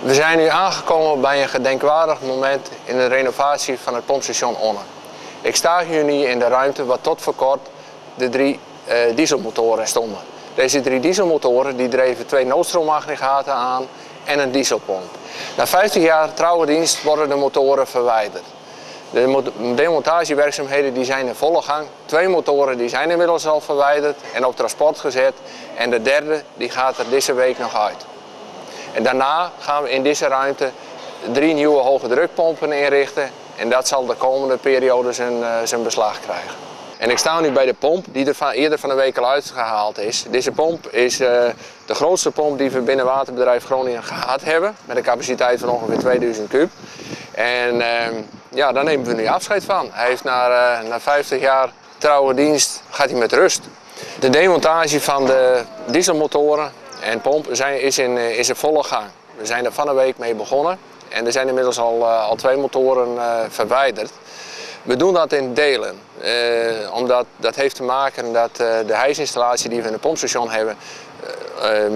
We zijn nu aangekomen bij een gedenkwaardig moment in de renovatie van het pompstation Onne. Ik sta hier nu in de ruimte waar tot voor kort de drie uh, dieselmotoren stonden. Deze drie dieselmotoren die dreven twee noodstroomaggregaten aan en een dieselpomp. Na 50 jaar trouwe dienst worden de motoren verwijderd. De demontagewerkzaamheden die zijn in volle gang. Twee motoren die zijn inmiddels al verwijderd en op transport gezet. En de derde die gaat er deze week nog uit. En daarna gaan we in deze ruimte drie nieuwe hoge drukpompen inrichten. En dat zal de komende periode zijn, uh, zijn beslag krijgen. En ik sta nu bij de pomp die er van, eerder van de week al uitgehaald is. Deze pomp is uh, de grootste pomp die we binnen Waterbedrijf Groningen gehad hebben. Met een capaciteit van ongeveer 2000 kub. En uh, ja, daar nemen we nu afscheid van. Hij heeft na, na 50 jaar trouwe dienst, gaat hij met rust. De demontage van de dieselmotoren en pomp is, in, is in volle gang. We zijn er van een week mee begonnen en er zijn inmiddels al, al twee motoren uh, verwijderd. We doen dat in delen, omdat dat heeft te maken dat de hijsinstallatie die we in het pompstation hebben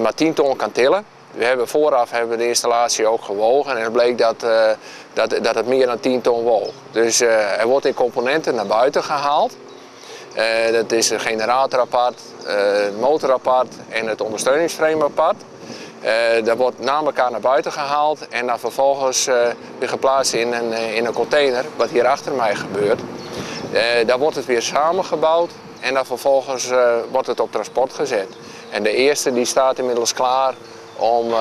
maar 10 ton kan tillen. We hebben vooraf hebben we de installatie ook gewogen en het bleek dat, dat, dat het meer dan 10 ton woog. Dus er wordt in componenten naar buiten gehaald. Uh, dat is een generator apart, uh, motor apart en het ondersteuningsframe apart. Uh, dat wordt na elkaar naar buiten gehaald en dan vervolgens weer geplaatst in een, in een container, wat hier achter mij gebeurt. daar wordt het weer samengebouwd en dan vervolgens wordt het op transport gezet. En de eerste die staat inmiddels klaar om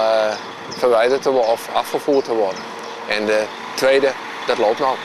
verwijderd te worden of afgevoerd te worden. En de tweede, dat loopt nog.